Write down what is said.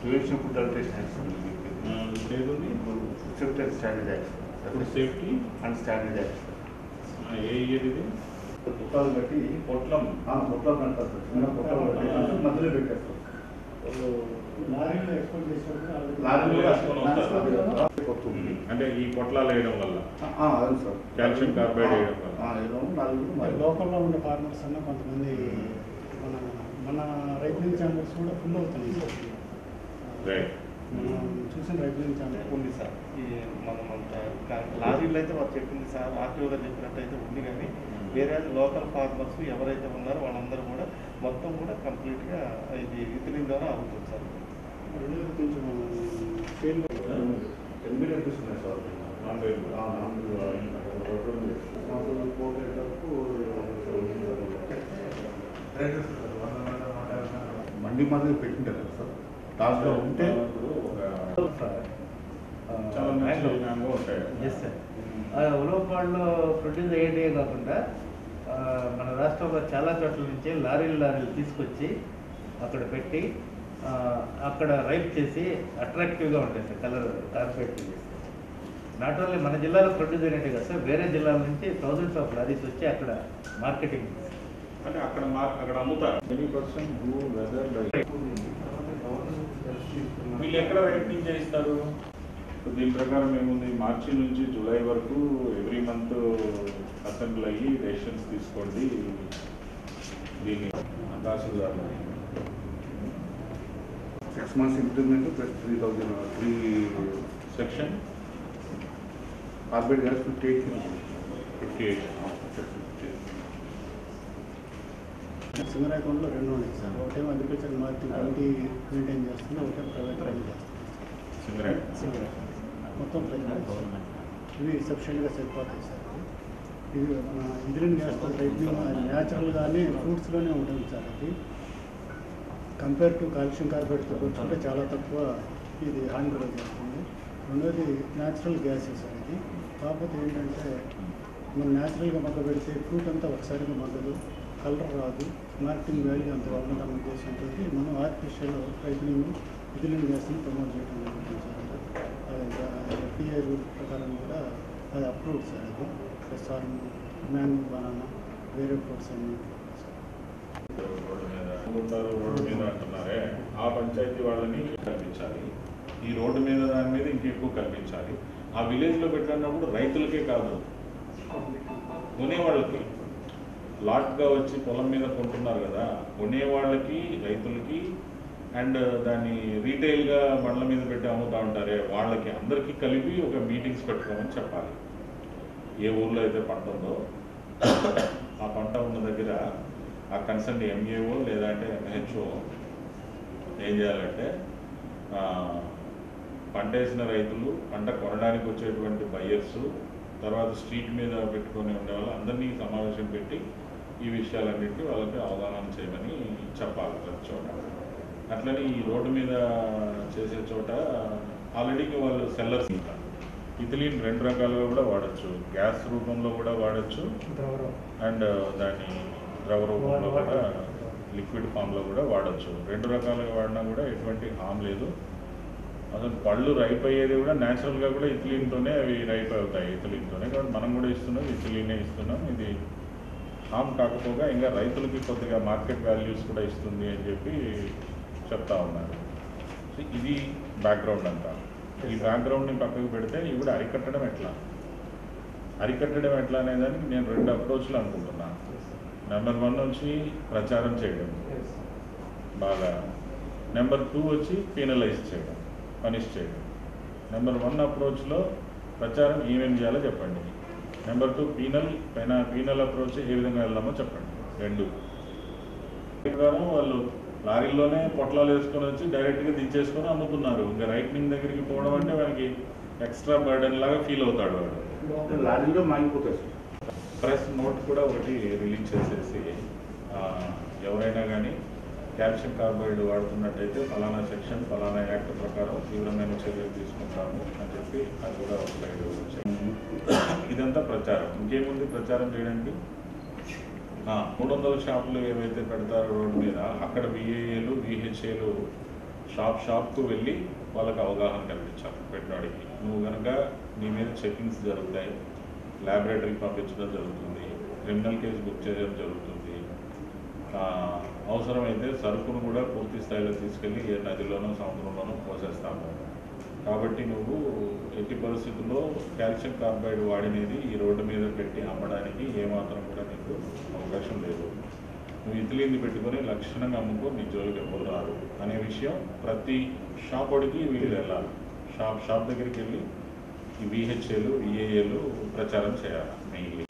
Duration food alteration accident and standard accident safety and standard accident A year ఇది? పొట్లాలు కట్టి పొట్లం పొట్లం అంటారు పొట్లం మధ్యలో పెట్టేస్తారు. అంటే ఈ పొట్లాలు వేయడం వల్ల? కాల్షియం కార్బైడ్ వేయడం వల్ల? లోకల్లో ఉన్న ఫార్మర్స్ అన్న కొంతమంది మన మన రైతుల ఛాంబర్స్ కూడా ఫుల్ అవుతున్నాయి రైట్ చూసిన ఛాంబర్ ఉంది సార్. ఈ మనం అంత లారీలు అయితే వారు చెప్పింది సార్. ఆర్టీఓ గారు చెప్పినట్టయితే ఉంది కానీ వేరే లోకల్ ఫార్మర్స్ ఎవరైతే ఉన్నారో వాళ్ళందరూ కూడా మొత్తం కూడా కంప్లీట్గా ఇది ఇతని ద్వారా అవుతుంది సార్. రెండోది కొంచెం ఫెయిల్ మండి మాదిరి పెట్టింటారు సార్. లాస్ట్లో ఉంటే ఉలవపాడులో ప్రొడ్యూస్ అయ్యేదే కాకుండా మన రాష్ట్రంలో చాలా చోట్ల నుంచి లారీలు లారీలు తీసుకొచ్చి అక్కడ పెట్టి అక్కడ రైప్ చేసి అట్రాక్టివ్గా ఉంటాయి సార్ కలర్ కార్పొరేట్ చేసి. నాట్ ఓన్లీ మన జిల్లాలో ప్రొడ్యూస్ అయినట్టే కదా సార్ వేరే జిల్లాల నుంచి థౌజండ్స్ ఆఫ్ లారీస్ వచ్చి అక్కడ మార్కెటింగ్ అంటే అక్కడ అక్కడ అమ్ముతారు. వెదర్ వీళ్ళు ఎక్కడ రైటింగ్ చేయిస్తారు? దీని ప్రకారం ఏముంది? మార్చి నుంచి జూలై వరకు ఎవ్రీ మంత్ అసెంబ్లీ అయ్యి డెసిషన్స్ తీసుకోండి. దీన్ని tahsildar six months improvement plus three thousand three section carbide gas fifty eight fifty eight singer అకౌంట్లో రెండు ఉన్నాయి సార్. ఒకటేమో అగ్రికల్చర్ మార్కెటింగ్ కమిటీ మెయింటైన్ చేస్తుంది ఒకటేమో ప్రైవేట్ రన్ చేస్తుంది. మొత్తం ఇవి సఫిషియెంట్గా సరిపోతాయి సార్. ఇది మన ఇంజనీరింగ్ గ్యాస్ రైతులు న్యాచురల్గానే ఫ్రూట్స్లోనే ఉంటుంది సార్ అది. కంపేర్ టు కాల్షియం కార్బేట్తో పోల్చుకుంటే చాలా తక్కువ ఇది హానికరం చేస్తుంది. రెండోది న్యాచురల్ గ్యాసెస్ సార్ ఇది. కాకపోతే ఏంటంటే మనం న్యాచురల్గా మగ్గ పెడితే ఫ్రూట్ అంతా ఒకసారిగా మగ్గదు. కలర్ రాదు మార్కెటింగ్ వాల్యూ అంత బాగుంటాం ఉద్దేశంతో మనం ఆర్టిఫిషియల్ రైతులను విధులను వేసుకుని ప్రమోట్ చేయడం జరుగుతుంది సార్. ఎఫ్డిఐ రూల్ ప్రకారం కూడా అది అప్రూవ్డ్ సార్ అది. ప్లస్ మ్యాంగో బనానా వేరే ఫ్రూట్స్ అన్ని రోడ్డు మీద రోడ్డు మీద అంటున్నారే. ఆ పంచాయతీ వాళ్ళని కల్పించాలి. ఈ రోడ్డు మీద దాని మీద ఇంకెక్కువ కల్పించాలి. ఆ విలేజ్లో పెట్టినప్పుడు రైతులకే కాదు కొనేవాళ్ళకి. లాట్గా వచ్చి పొలం మీద కొంటున్నారు కదా కొనేవాళ్ళకి రైతులకి అండ్ దాన్ని రీటైల్గా బండ్ల మీద పెట్టి అమ్ముతూ ఉంటారే వాళ్ళకి అందరికీ కలిపి ఒక మీటింగ్స్ పెట్టుకోమని చెప్పాలి. ఏ ఊర్లో అయితే పంట ఉందో ఆ పంట ఉన్న దగ్గర ఆ కన్సర్న్ ఎంఏఓ లేదంటే ఎంహెచ్ఓ ఏం చేయాలంటే పంట వేసిన రైతులు పంట కొనడానికి వచ్చేటువంటి బయ్యర్స్ తర్వాత స్ట్రీట్ మీద పెట్టుకొని ఉండే వాళ్ళు అందరినీ సమావేశం పెట్టి ఈ విషయాలన్నింటినీ వాళ్ళకి అవగాహన చేయమని చెప్పాలి ప్రతి చోట. అట్లనే ఈ రోడ్డు మీద చేసే చోట ఆల్రెడీ వాళ్ళు సెల్లర్స్ ఉంటారు. ఇథిలీన్ రెండు రకాలుగా కూడా వాడచ్చు. గ్యాస్ రూపంలో కూడా వాడచ్చు. అండ్ దాన్ని ద్రవ రూపంలో కూడా లిక్విడ్ ఫామ్లో కూడా వాడచ్చు. రెండు రకాలుగా వాడినా కూడా ఎటువంటి హామ్ లేదు. అసలు పళ్ళు రైప్ అయ్యేది కూడా న్యాచురల్గా కూడా ఇథిలీన్తోనే అవి రైప్ అవుతాయి. ఇథిలీన్తోనే కాబట్టి మనం కూడా ఇస్తున్నాం ఇథిలీనే ఇస్తున్నాం. ఇది హామ్ కాకపోగా ఇంకా రైతులకి కొద్దిగా మార్కెట్ వాల్యూస్ కూడా ఇస్తుంది అని చెప్పి చెప్తా ఉన్నారు. సో ఇది బ్యాక్గ్రౌండ్ అంతా. ఈ బ్యాక్గ్రౌండ్ని పక్కకు పెడితే ఇప్పుడు అరికట్టడం ఎట్లా? అరికట్టడం ఎట్లా అనేదానికి నేను రెండు అప్రోచ్లు అనుకుంటున్నాను నెంబర్ వన్ వచ్చి ప్రచారం చేయడం. బాగా. నెంబర్ టూ వచ్చి పీనలైజ్ చేయడం పనిష్ చేయడం. నెంబర్ వన్ అప్రోచ్లో ప్రచారం ఏమేమి చేయాలో చెప్పండి. నెంబర్ టూ పీనల్ పైన పీనల్ అప్రోచ్ ఏ విధంగా వెళ్దామో చెప్పండి. రెండు. వాళ్ళు లారీలోనే పొట్లాలు వేసుకొని వచ్చి డైరెక్ట్గా దించేసుకొని అమ్ముతున్నారు. ఇంకా రైట్నింగ్ దగ్గరికి పోవడం అంటే వానికి ఎక్స్ట్రా బర్డెన్ లాగా ఫీల్ అవుతాడు వాడు. లారీలో మాగిపోతాయి సార్. ప్రెస్ నోట్ కూడా ఒకటి రిలీజ్ చేసేసి ఎవరైనా కానీ కాల్షియం కార్బైడ్ వాడుతున్నట్టయితే ఫలానా సెక్షన్ ఫలానా యాక్ట్ ప్రకారం తీవ్రమైన చర్యలు తీసుకుంటాము అని చెప్పి అది కూడా. ఇదంతా ప్రచారం. ఇంకేముంది ప్రచారం చేయడానికి? మూడు వందల షాపులు ఏవైతే పెడతారో రోడ్డు మీద అక్కడ విఏఏలు విహెచ్ఏలు షాప్ షాప్కు వెళ్ళి వాళ్ళకి అవగాహన కల్పించాలి పెట్టినవాడికి నువ్వు కనుక నీ మీద చెకింగ్స్ జరుగుతాయి ల్యాబొరేటరీకి పంపించడం జరుగుతుంది క్రిమినల్ కేసు బుక్ చేయడం జరుగుతుంది అవసరమైతే సరుకును కూడా పూర్తి స్థాయిలో తీసుకెళ్ళి ఏ నదిలోనో సముద్రంలోనో పోసేస్తాము. కాబట్టి నువ్వు ఎట్టి పరిస్థితుల్లో కాల్షియం కార్బైడ్ వాడినది ఈ రోడ్డు మీద పెట్టి అమ్మడానికి ఏమాత్రం కూడా నీకు అవకాశం లేదు. నువ్వు ఇతిలింది పెట్టుకొని లక్షణంగా అమ్ముకో నీ జోలికి ఎవరు రారు అనే విషయం ప్రతి షాప్ వాడికి వీళ్ళు వెళ్ళాలి. షాప్ షాప్ దగ్గరికి వెళ్ళి ఈ విహెచ్ఏలు విఏఏలు ప్రచారం చేయాలి మెయిన్లీ.